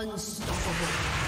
Unstoppable.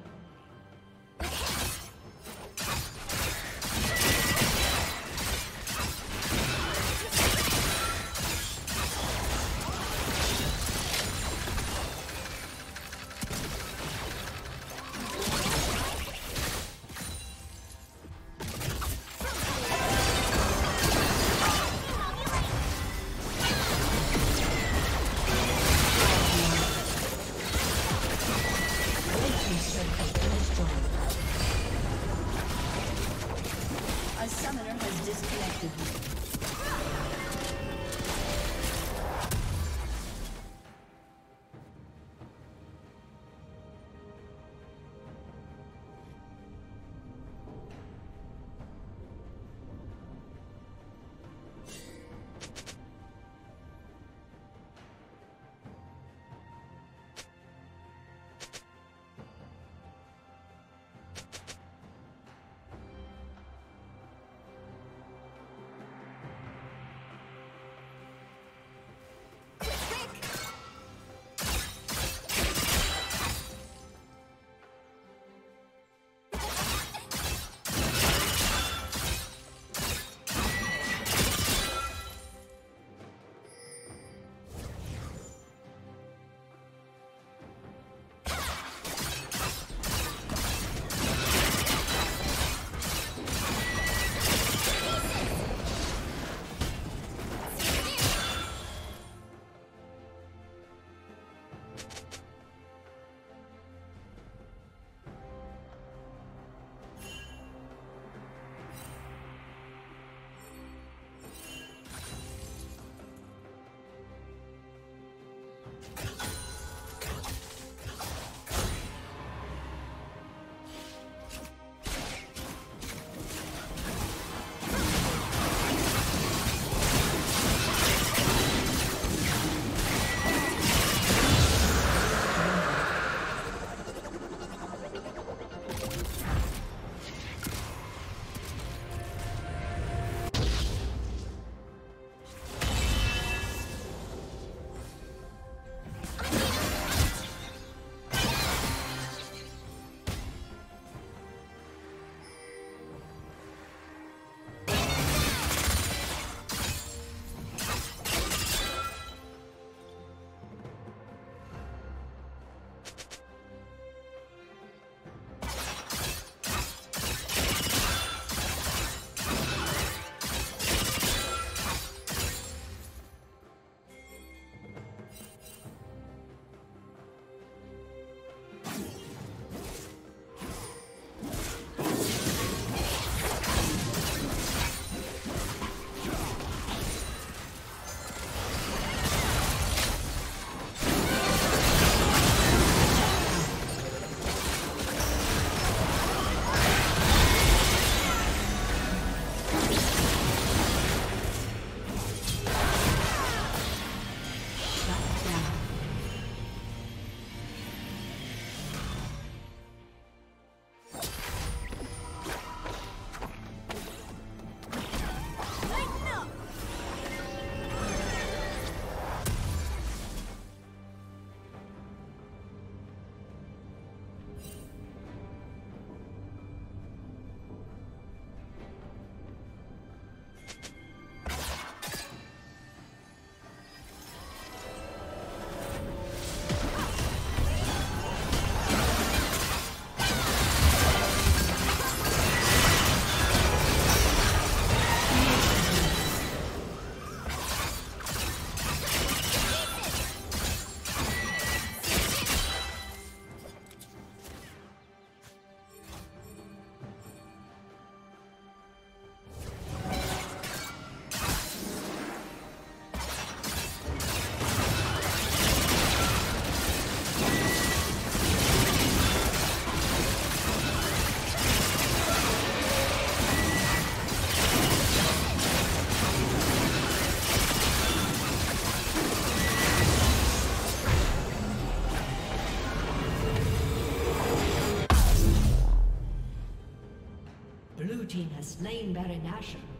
Slain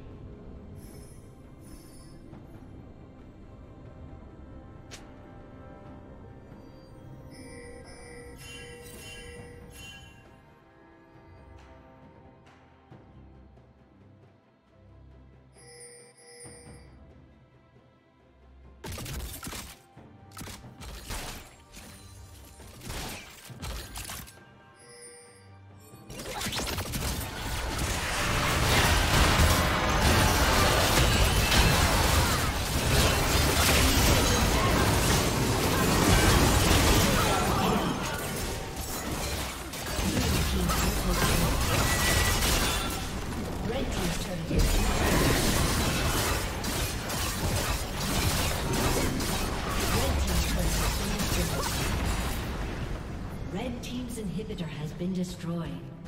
been destroyed.